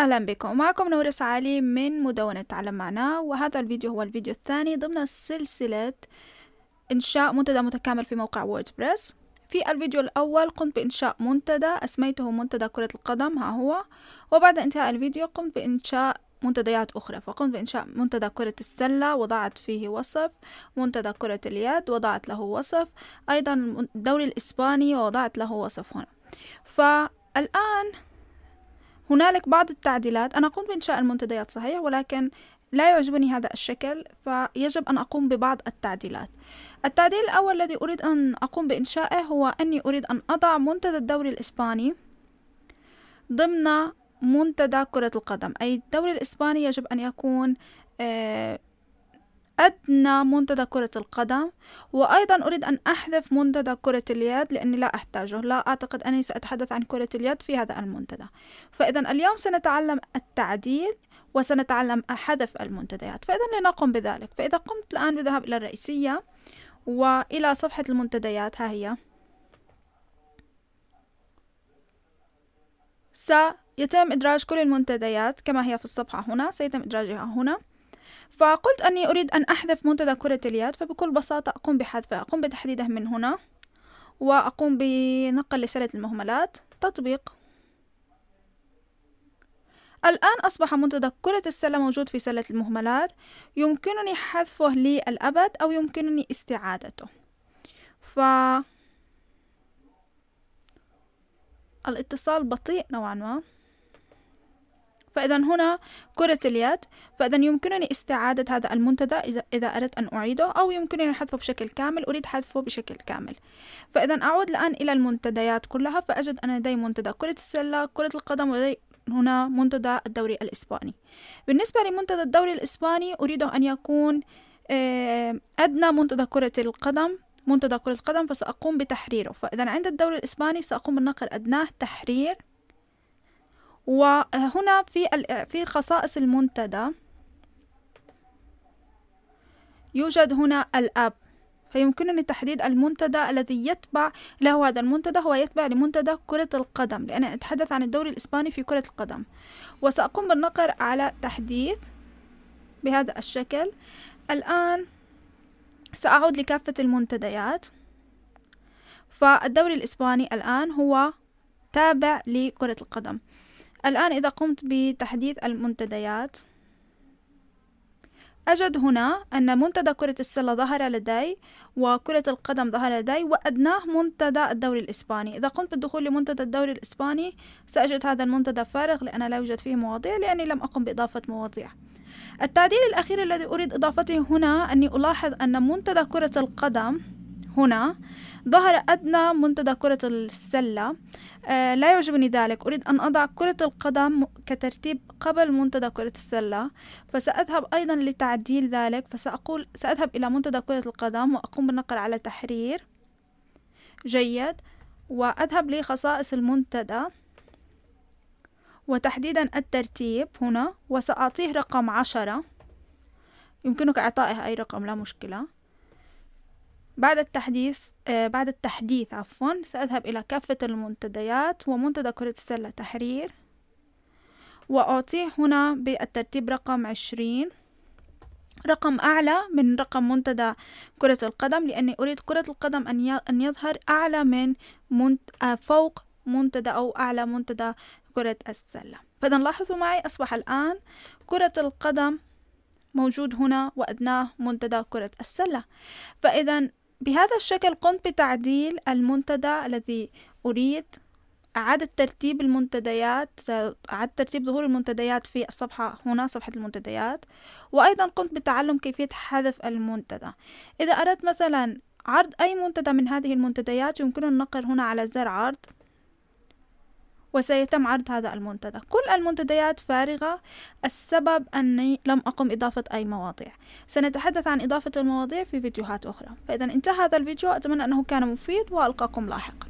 أهلا بكم. معكم نورس علي من مدونة تعلم معنا وهذا الفيديو هو الفيديو الثاني ضمن سلسلة إنشاء منتدى متكامل في موقع ووردبريس في الفيديو الأول قمت بإنشاء منتدى أسميته منتدى كرة القدم ها هو. وبعد انتهاء الفيديو قمت بإنشاء منتديات أخرى فقمت بإنشاء منتدى كرة السلة وضعت فيه وصف منتدى كرة اليد وضعت له وصف أيضا الدوري الإسباني ووضعت له وصف هنا. فالآن هنالك بعض التعديلات. أنا قمت بإنشاء المنتديات صحيح ولكن لا يعجبني هذا الشكل فيجب أن أقوم ببعض التعديلات. التعديل الأول الذي أريد أن أقوم بإنشائه هو أني أريد أن أضع منتدى الدوري الإسباني ضمن منتدى كرة القدم. أي الدوري الإسباني يجب أن يكون آه، أدنى منتدى كرة القدم وأيضا أريد أن أحذف منتدى كرة اليد لأني لا أحتاجه. لا أعتقد أني سأتحدث عن كرة اليد في هذا المنتدى. فإذا اليوم سنتعلم التعديل وسنتعلم حذف المنتديات. فإذا لنقم بذلك. فإذا قمت الآن بذهاب إلى الرئيسية وإلى صفحة المنتديات ها هي. سيتم إدراج كل المنتديات كما هي في الصفحة هنا. سيتم إدراجها هنا. فقلت أني أريد أن أحذف منتدى كرة اليد فبكل بساطة أقوم بحذفه. أقوم بتحديده من هنا وأقوم بنقل لسلة المهملات. تطبيق. الآن أصبح منتدى كرة السلة موجود في سلة المهملات. يمكنني حذفه للأبد أو يمكنني استعادته. ف الاتصال بطيء نوعا ما. فإذا هنا كرة اليد فإذا يمكنني استعادة هذا المنتدى إذا أردت أن أعيده أو يمكنني حذفه بشكل كامل أريد حذفه بشكل كامل. فإذا أعود الآن إلى المنتديات كلها فأجد أن لدي منتدى كرة السلة كرة القدم ولدي هنا منتدى الدوري الإسباني. بالنسبة لمنتدى الدوري الإسباني أريده أن يكون آه، أدنى منتدى كرة القدم منتدى كرة القدم فسأقوم بتحريره. فإذا عند الدوري الإسباني سأقوم بالنقل أدناه تحرير. وهنا في في خصائص المنتدى. يوجد هنا الأب. فيمكنني تحديد المنتدى الذي يتبع له هذا المنتدى. هو يتبع لمنتدى كرة القدم لأن أتحدث عن الدوري الإسباني في كرة القدم. وسأقوم بالنقر على تحديث بهذا الشكل. الآن سأعود لكافة المنتديات. فالدوري الإسباني الآن هو تابع لكرة القدم. الآن إذا قمت بتحديث المنتديات أجد هنا أن منتدى كرة السلة ظهر لدي وكرة القدم ظهر لدي وأدناه منتدى الدوري الإسباني. إذا قمت بالدخول لمنتدى الدوري الإسباني سأجد هذا المنتدى فارغ لأن لا يوجد فيه مواضيع لأني لم أقم بإضافة مواضيع. التعديل الأخير الذي أريد إضافته هنا أني ألاحظ أن منتدى كرة القدم هنا. ظهر أدنى منتدى كرة السلة. آه لا يعجبني ذلك. أريد أن أضع كرة القدم كترتيب قبل منتدى كرة السلة. فسأذهب أيضا لتعديل ذلك. فسأقول سأذهب إلى منتدى كرة القدم وأقوم بالنقر على تحرير. جيد. وأذهب لخصائص المنتدى. وتحديدا الترتيب هنا. وسأعطيه رقم عشرة. يمكنك إعطائه أي رقم لا مشكلة. بعد التحديث آه بعد التحديث عفوا سأذهب إلى كافة المنتديات ومنتدى كرة السلة تحرير. وأعطيه هنا بالترتيب رقم عشرين. رقم أعلى من رقم منتدى كرة القدم لأني أريد كرة القدم أن يظهر أعلى من منت... آه، فوق منتدى أو أعلى منتدى كرة السلة. فإذا لاحظوا معي أصبح الآن كرة القدم موجود هنا وأدناه منتدى كرة السلة. فإذا بهذا الشكل قمت بتعديل المنتدى الذي أريد أعادة ترتيب المنتديات أعادة ترتيب ظهور المنتديات في الصفحة هنا صفحة المنتديات. وأيضا قمت بتعلم كيفية حذف المنتدى. إذا أردت مثلا عرض أي منتدى من هذه المنتديات يمكن النقر هنا على زر عرض. وسيتم عرض هذا المنتدى. كل المنتديات فارغة. السبب أني لم أقم إضافة أي مواضيع. سنتحدث عن إضافة المواضيع في فيديوهات أخرى. فإذا انتهى هذا الفيديو. أتمنى أنه كان مفيد وألقاكم لاحقا.